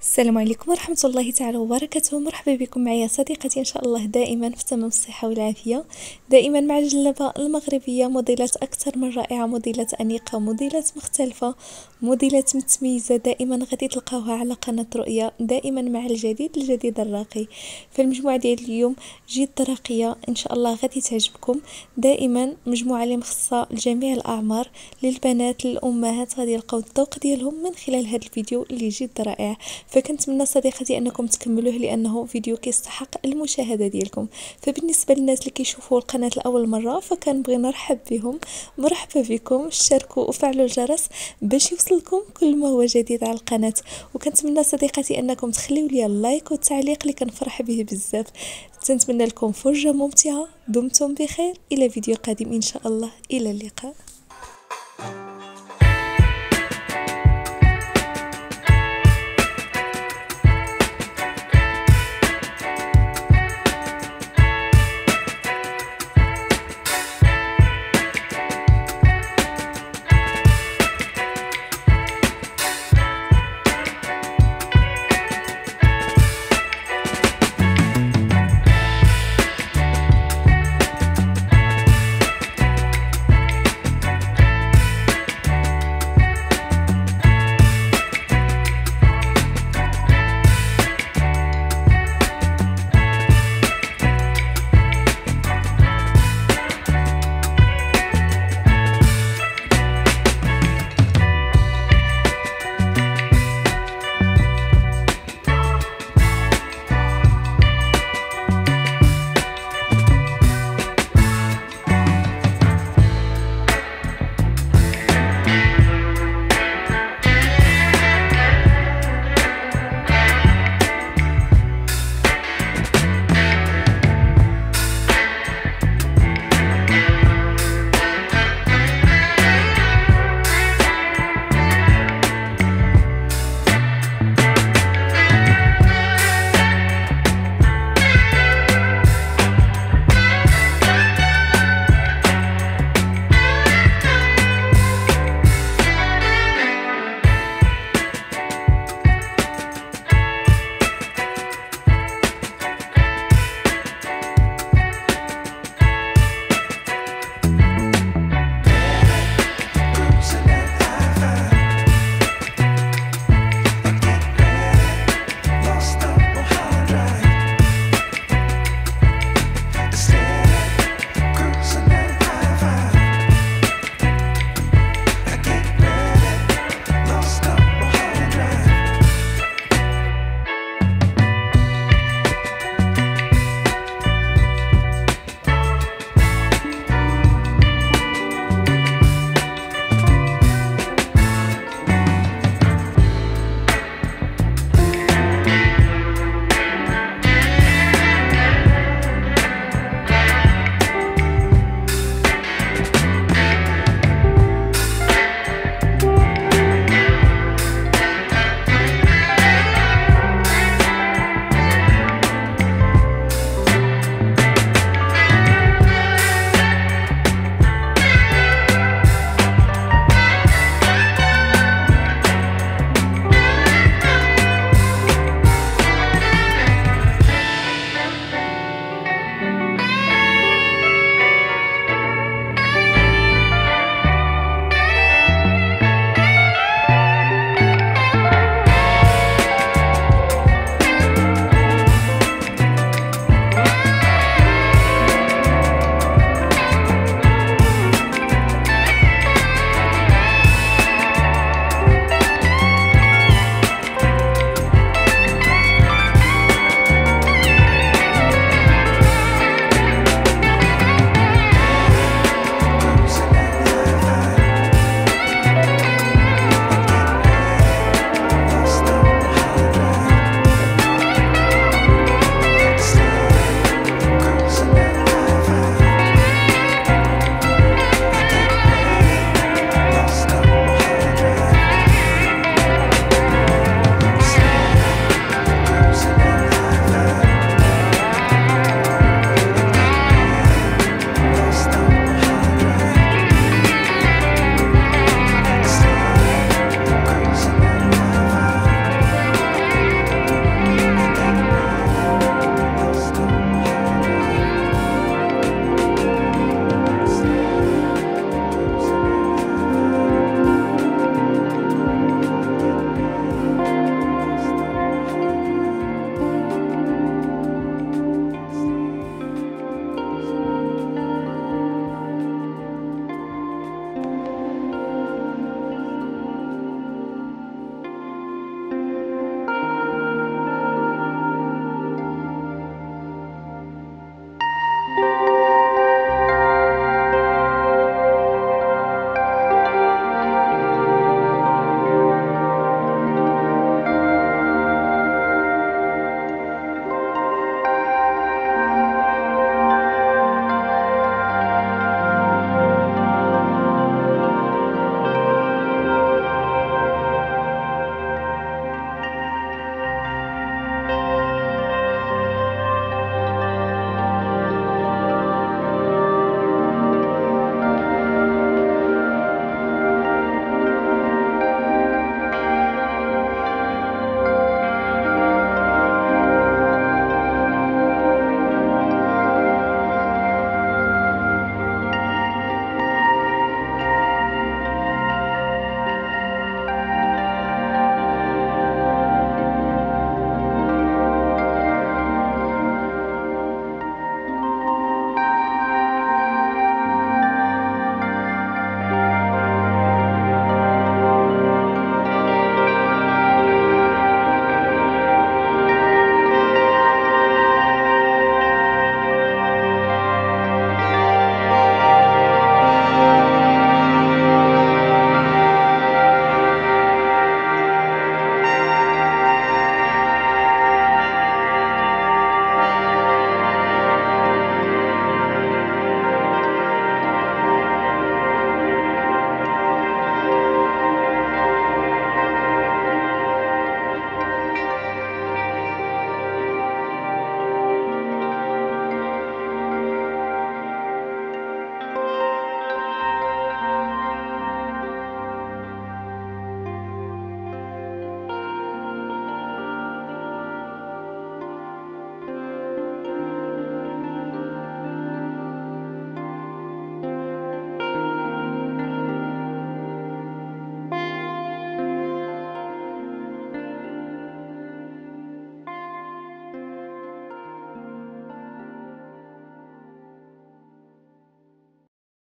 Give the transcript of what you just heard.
السلام عليكم ورحمة الله تعالى وبركاته. مرحبا بكم معايا صديقتي. إن شاء الله دائما في تمام الصحة والعافية. دائما مع الجلبة المغربية موديلات أكثر من رائعة موديلات أنيقة موديلات مختلفة موديلات متميزة. دائما غادي تلقاوها على قناة رؤية دائما مع الجديد الجديد الراقي. في المجموعة ديال اليوم جد راقية إن شاء الله غادي تعجبكم. دائما مجموعة اللي مخصصة لجميع الأعمار للبنات للأمهات. غادي يلقاو الذوق ديالهم من خلال هذا الفيديو اللي جد رائع. فكنتمنى صديقتي أنكم تكملوه لأنه فيديو كيستحق المشاهدة ديالكم. فبالنسبة للناس اللي كيشوفوا القناة لأول مرة فكنبغي نرحب بهم. مرحبا بكم. شاركوا وفعلوا الجرس باش يوصلكم كل ما هو جديد على القناة. وكنتمنى صديقتي أنكم تخليوا لي اللايك والتعليق اللي كنفرح به بزاف. تنتمنى لكم فرجة ممتعة. دمتم بخير. إلى فيديو قادم إن شاء الله. إلى اللقاء.